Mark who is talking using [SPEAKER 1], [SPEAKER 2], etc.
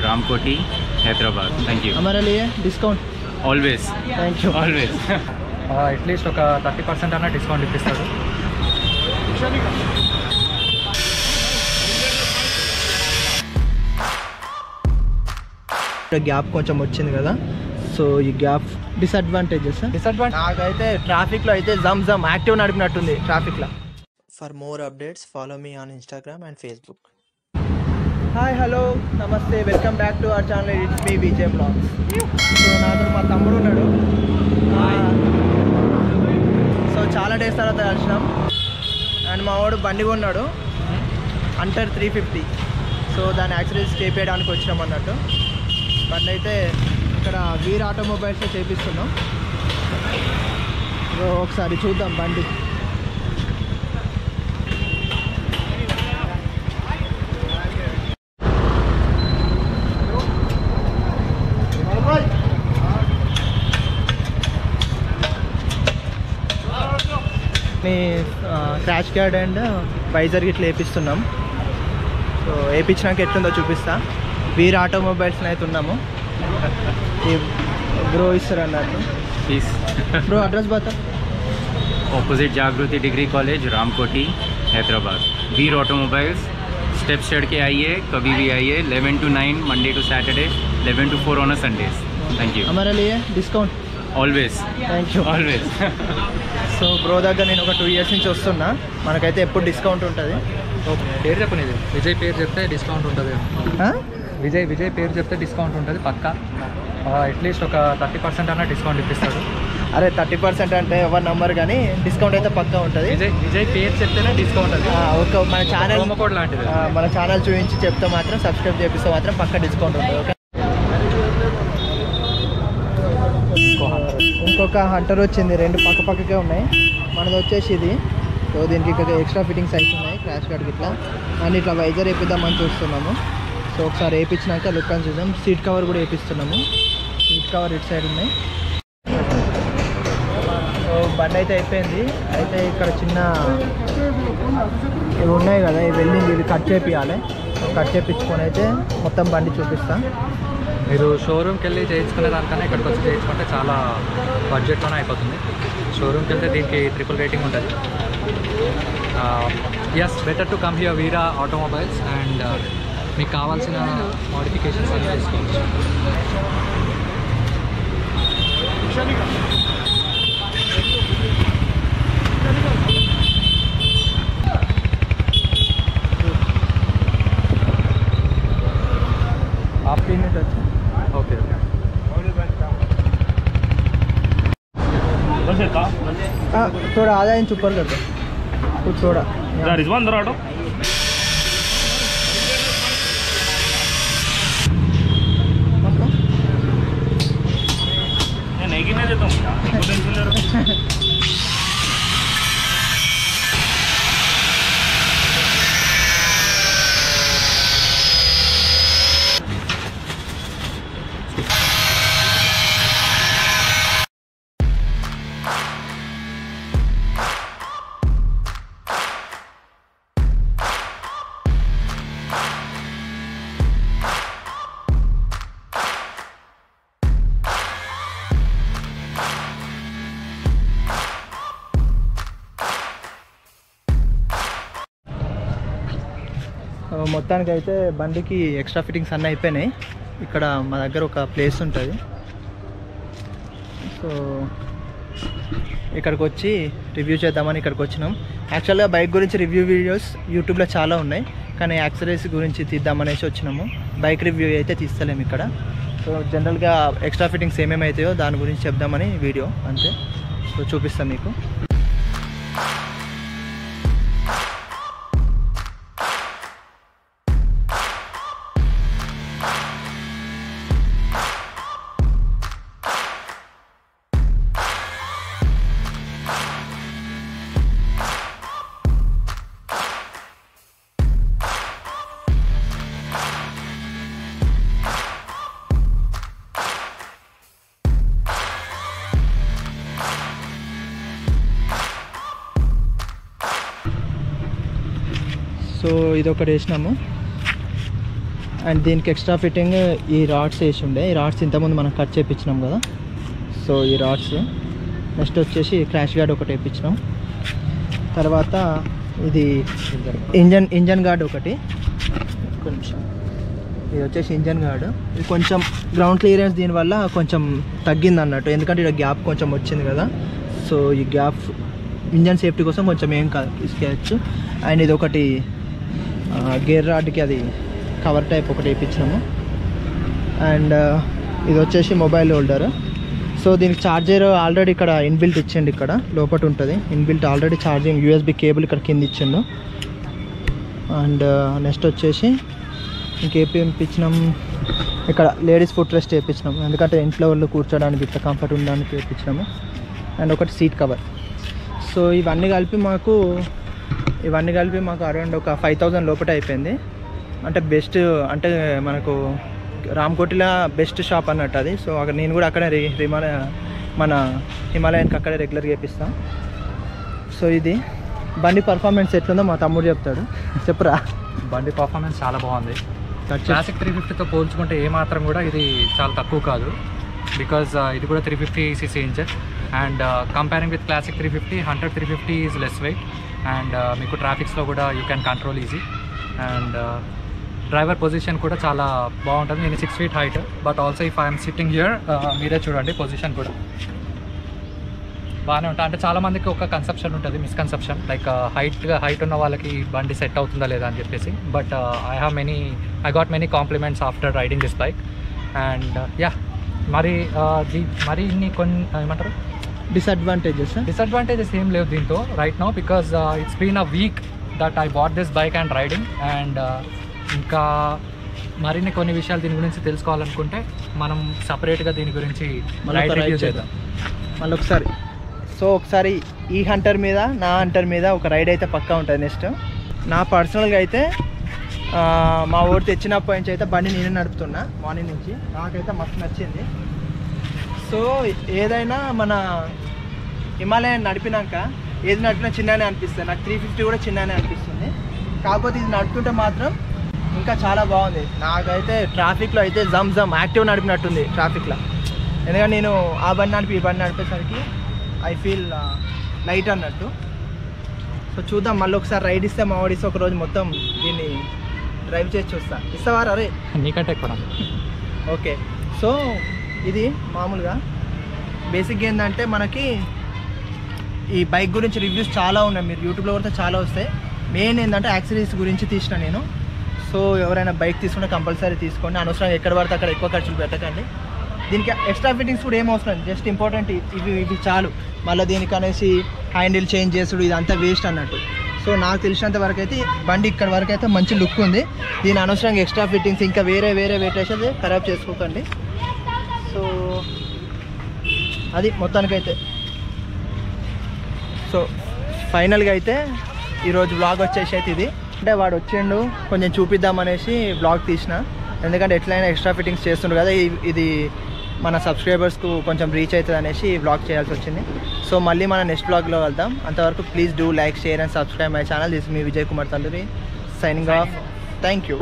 [SPEAKER 1] Ramkoti, Hyderabad. Thank you.
[SPEAKER 2] हमारे लिए discount
[SPEAKER 1] Always.
[SPEAKER 2] Thank you
[SPEAKER 1] Always.
[SPEAKER 3] At least ఒక thirty percent అన్న discount ఇప్పిస్తాడు
[SPEAKER 2] గ్యాప్ కొంచెం వచ్చింది కదా సో ఈ గ్యాప్ డిసడ్వాంటేజెస్
[SPEAKER 3] డిసడ్వాంటేజ్
[SPEAKER 2] నాకైతే ట్రాఫిక్లో అయితే జమ్ జమ్ యాక్టివ్ నడిపినట్టుంది ట్రాఫిక్లో for more updates follow me on Instagram and Facebook hi hello నమస్తే welcome back to our channel it's me Vijay vlogs so నాతో మా తమ్ముడు ఉన్నాడు. సో చాలా డేస్ తర్వాత కలిసినాం. అండ్ మా వాడు బండి కొన్నాడు. అంటర్ త్రీ ఫిఫ్టీ సో దాని యాక్సిడెంట్స్ చేపించడానికి వచ్చినాం అన్నట్టు. బండి అయితే ఇక్కడ వీర్ ఆటోమొబైల్స్ చేపిస్తున్నాం. సో ఒకసారి చూద్దాం బండి. క్రాష్ గార్డ్ అండ్ వైజర్ ఇట్లా వేపిస్తున్నాం సో వేయించినాక ఎట్లుందో చూపిస్తా వీర్ ఆటోమొబైల్స్ అయితే ఉన్నాము ఈ బ్రో ఇస్తారు అన్నట్టు
[SPEAKER 1] Peace.
[SPEAKER 2] Bro address బతా
[SPEAKER 1] Opposite Jagruti Degree College, Ramkoti, Hyderabad. Veer Automobiles. Steps चढ़ के आइए कभी भी आइए 11 to 9 Monday to Saturday 11 to 4 on a Sundays. Thank you.
[SPEAKER 2] हमारे लिए discount
[SPEAKER 1] Always.
[SPEAKER 2] Thank you
[SPEAKER 1] Always.
[SPEAKER 2] so bro దగ్గర నేను ఒక టూ ఇయర్స్ నుంచి వస్తున్నా. మనకైతే ఎప్పుడు డిస్కౌంట్ ఉంటుంది.
[SPEAKER 3] పేరు చెప్పనిది విజయ్ పేరు చెప్తే డిస్కౌంట్ ఉంటుంది. విజయ్ విజయ్ పేరు చెప్తే డిస్కౌంట్ ఉంటుంది పక్కా. అట్లీస్ట్ ఒక థర్టీ పర్సెంట్ అన్న డిస్కౌంట్ ఇప్పిస్తాడు.
[SPEAKER 2] అరే థర్టీ పర్సెంట్ అంటే ఎవరి నంబర్ కానీ డిస్కౌంట్ అయితే పక్కా ఉంటుంది.
[SPEAKER 3] విజయ్ విజయ్ పేరు చెప్తేనే డిస్కౌంట్ అది.
[SPEAKER 2] ఒక మన ఛానల్
[SPEAKER 3] లాంటిది
[SPEAKER 2] మన ఛానల్ చూపించి చెప్తే మాత్రం సబ్స్క్రైబ్ చేపిస్తే మాత్రం పక్కా డిస్కౌంట్ ఉంటుంది ఓకే ఇంకొక హంటర్ వచ్చింది. రెండు పక్క పక్కకే ఉన్నాయి. మనది వచ్చేసి ఇది. సో దీనికి ఇక్కడ ఎక్స్ట్రా ఫిట్టింగ్స్ అవుతున్నాయి క్రాష్ గార్డ్కి ఇట్లా అండ్ ఇట్లా వైజర్ వేపిద్దామని చూస్తున్నాము. సో ఒకసారి వేయించినాక లుక్ అని చూద్దాం సీట్ కవర్ కూడా వేపిస్తున్నాము. సీట్ కవర్ ఇటు సైడ్ ఉన్నాయి. సో బండి అయితే అయిపోయింది. అయితే ఇక్కడ చిన్న ఇవి ఉన్నాయి కదా. ఇవి వెళ్ళింది ఇవి కట్ చేపియాలి కట్ చేపించుకొని అయితే మొత్తం బండి చూపిస్తాను
[SPEAKER 3] మీరు షోరూమ్కి వెళ్ళి చేయించుకునే దానికన్నా ఇక్కడికి వచ్చి చేయించుకుంటే చాలా బడ్జెట్లోనే అయిపోతుంది. షోరూమ్కి వెళ్తే దీనికి ట్రిపుల్ రేటింగ్ ఉంటుంది. Yes better to come here Veera automobiles and మీకు కావాల్సిన మోడిఫికేషన్స్ అన్ని చేసుకోవచ్చు
[SPEAKER 2] आपके ही। में
[SPEAKER 3] ओके
[SPEAKER 2] हाँ, थोड़ा आ जाए चुप कर लेते थोड़ा।
[SPEAKER 4] रिजवान दर
[SPEAKER 2] ऑटो। మొత్తానికి అయితే బండికి ఎక్స్ట్రా ఫిట్టింగ్స్ అన్నీ అయిపోయినాయి. ఇక్కడ మా దగ్గర ఒక ప్లేస్ ఉంటుంది. సో ఇక్కడికి వచ్చి రివ్యూ చేద్దామని ఇక్కడికి వచ్చినాం యాక్చువల్గా బైక్ గురించి రివ్యూ వీడియోస్ యూట్యూబ్లో చాలా ఉన్నాయి. కానీ యాక్సరీస్ గురించి తీద్దామనేసి వచ్చినాము. బైక్ రివ్యూ అయితే తీస్తలేము ఇక్కడ. సో జనరల్గా ఎక్స్ట్రా ఫిట్టింగ్స్ ఏమేమి అవుతాయో దాని గురించి చెప్దామని వీడియో అంతే. సో చూపిస్తాను మీకు. సో ఇది ఒకటి వేసినాము. అండ్ దీనికి ఎక్స్ట్రా ఫిట్టింగ్ ఈ రాడ్స్ వేసి ఉండే ఈ రాడ్స్ ఇంతకుముందు మనం కట్ చేయించినాం కదా. సో ఈ రాడ్స్ నెక్స్ట్ వచ్చేసి క్రాష్ గార్డ్ ఒకటి వేయించినాం తర్వాత ఇది ఇంజన్ ఇంజన్ గార్డ్ ఒకటి. కొంచెం ఇది వచ్చేసి ఇంజన్ గార్డ్. ఇది కొంచెం గ్రౌండ్ క్లియరెన్స్ దీనివల్ల కొంచెం తగ్గింది అన్నట్టు. ఎందుకంటే ఇక్కడ గ్యాప్ కొంచెం వచ్చింది కదా. సో ఈ గ్యాప్ ఇంజన్ సేఫ్టీ కోసం కొంచెం ఏం కాదు. అండ్ ఇది ఒకటి గేర్ రాడ్కి అది కవర్ టైప్ ఒకటి వేయించినాము. అండ్ ఇది వచ్చేసి మొబైల్ హోల్డర్. సో దీనికి ఛార్జర్ ఆల్రెడీ ఇక్కడ ఇన్బిల్ట్ ఇచ్చిండు ఇక్కడ లోపల ఉంటుంది. Inbuilt already charging USB cable ఇక్కడ కింద ఇచ్చిండు. అండ్ నెక్స్ట్ వచ్చేసి ఇంకేపీ ఇప్పించినాం ఇక్కడ లేడీస్ ఫుట్ రెస్ట్ వేయించినాం. ఎందుకంటే ఇంట్లో వాళ్ళు కూర్చోడానికి ఇట్లా కంఫర్ట్ ఉండడానికి వేయించినాము. అండ్ ఒకటి సీట్ కవర్. సో ఇవన్నీ కలిపి మాకు ఇవన్నీ కలిపి మాకు అరౌండ్ ఒక ఫైవ్ థౌజండ్ లోపల అయిపోయింది. అంటే బెస్ట్ అంటే మనకు రామ్కోటిలో బెస్ట్ షాప్ అన్నట్టు అది. సో అక్కడ నేను కూడా అక్కడే హిమాలయ మన హిమాలయానికి అక్కడే రెగ్యులర్గా వేపిస్తాను సో ఇది. బండి పర్ఫార్మెన్స్ ఎట్లుందో మా తమ్ముడు చెప్తాడు. చెప్పురా.
[SPEAKER 3] బండి పర్ఫార్మెన్స్ చాలా బాగుంది. క్లాసిక్ త్రీ ఫిఫ్టీతో పోల్చుకుంటే ఏ మాత్రం కూడా ఇది చాలా తక్కువ కాదు. బికాజ్ ఇది కూడా three fifty CC engine and comparing with classic three fifty hundred three fifty is less weight and uh, మీకు ట్రాఫిక్స్లో కూడా you can control easy and uh, driver position కూడా చాలా బాగుంటుంది. నేను six feet height but also if I'm sitting here మీరే చూడండి position కూడా. బాగానే ఉంటాయి అంటే చాలా మందికి ఒక కన్సెప్షన్ ఉంటుంది మిస్కన్సెప్షన్ లైక్ హైట్గా హైట్ ఉన్న వాళ్ళకి బండి సెట్ అవుతుందా లేదా అని చెప్పేసి. But I have many I got many compliments after riding this bike and yeah మరి uh, మరి ఇన్ని కొన్ని ఏమంటారు?
[SPEAKER 2] డిసడ్వాంటేజెస్
[SPEAKER 3] డిసడ్వాంటేజెస్ ఏం లేవు దీంతో right no because it's been a week that I bought this bike and riding and ఇంకా మరిన్ని కొన్ని విషయాలు దీని గురించి తెలుసుకోవాలనుకుంటే మనం సపరేట్గా దీని గురించి చేద్దాం.
[SPEAKER 2] మళ్ళీ ఒకసారి సో ఒకసారి ఈ హంటర్ మీద నా హంటర్ మీద ఒక రైడ్ అయితే పక్కా ఉంటుంది నెక్స్ట్ నా పర్సనల్గా అయితే మా ఊరు తెచ్చినప్పటి నుంచి అయితే బండి నేనే నడుపుతున్నా మార్నింగ్ నుంచి. నాకైతే మస్తు నచ్చింది. సో ఏదైనా మన హిమాలయన్ నడిపినాక ఏది నడిపినా చిన్ననే అనిపిస్తుంది. నాకు త్రీ ఫిఫ్టీ కూడా చిన్ననే అనిపిస్తుంది. కాకపోతే ఇది నడుపుతుంటే మాత్రం ఇంకా చాలా బాగుంది. నాకైతే ట్రాఫిక్లో అయితే జమ్ జమ్ యాక్టివ్ నడిపినట్టుంది ట్రాఫిక్లో. ఎందుకంటే నేను ఆ బండి నడిపి ఈ బండి నడిపేసరికి ఐ ఫీల్ లైట్ అన్నట్టు. సో చూద్దాం మళ్ళీ ఒకసారి రైడ్ ఇస్తే మా వాడిస్తే ఒక రోజు మొత్తం దీన్ని డ్రైవ్ చేసి చూస్తా. ఇస్తావారా అరే
[SPEAKER 3] నీకంటే ఎక్కువ
[SPEAKER 2] ఓకే. సో ఇది మామూలుగా. బేసిక్గా ఏంటంటే మనకి ఈ బైక్ గురించి రివ్యూస్ చాలా ఉన్నాయి. మీరు యూట్యూబ్లో కూడా చాలా వస్తాయి. మెయిన్ ఏంటంటే యాక్సరీస్ గురించి తీసిన నేను. సో ఎవరైనా బైక్ తీసుకుంటే కంపల్సరీ తీసుకోండి. అనవసరం ఎక్కడ పడితే అక్కడ ఎక్కువ ఖర్చులు పెట్టకండి. దీనికి ఎక్స్ట్రా ఫిట్టింగ్స్ కూడా ఏం అవసరం జస్ట్ ఇంపార్టెంట్ ఇవి ఇవి చాలు. మళ్ళీ దీనికి అనేసి హ్యాండిల్ చేంజ్ చేసుడు ఇదంతా వేస్ట్ అన్నట్టు. సో నాకు తెలిసినంత వరకు అయితే బండి ఇక్కడ వరకు అయితే మంచి లుక్ ఉంది. దీని అనవసరంగా ఎక్స్ట్రా ఫిట్టింగ్స్ ఇంకా వేరే వేరే పెట్టేసి ఖరాబ్ చేసుకోకండి. సో అది మొత్తానికైతే. సో ఫైనల్గా అయితే ఈరోజు బ్లాగ్ వచ్చేసి అయితే ఇది. అంటే వాడు వచ్చిండు కొంచెం చూపిద్దామనేసి బ్లాగ్ తీసిన. ఎందుకంటే ఎట్లయినా ఎక్స్ట్రా ఫిట్టింగ్స్ చేస్తుండ్రు కదా ఇది మన సబ్స్క్రైబర్స్కు కొంచెం రీచ్ అవుతుంది అనేసి ఈ బ్లాగ్ చేయాల్సి వచ్చింది. సో మళ్ళీ మన నెక్స్ట్ బ్లాగ్లో వెళ్దాం. అంతవరకు please do like share and subscribe my channel this me Vijay Kumar తండ్రి సైనింగ్ ఆఫ్ థ్యాంక్ యూ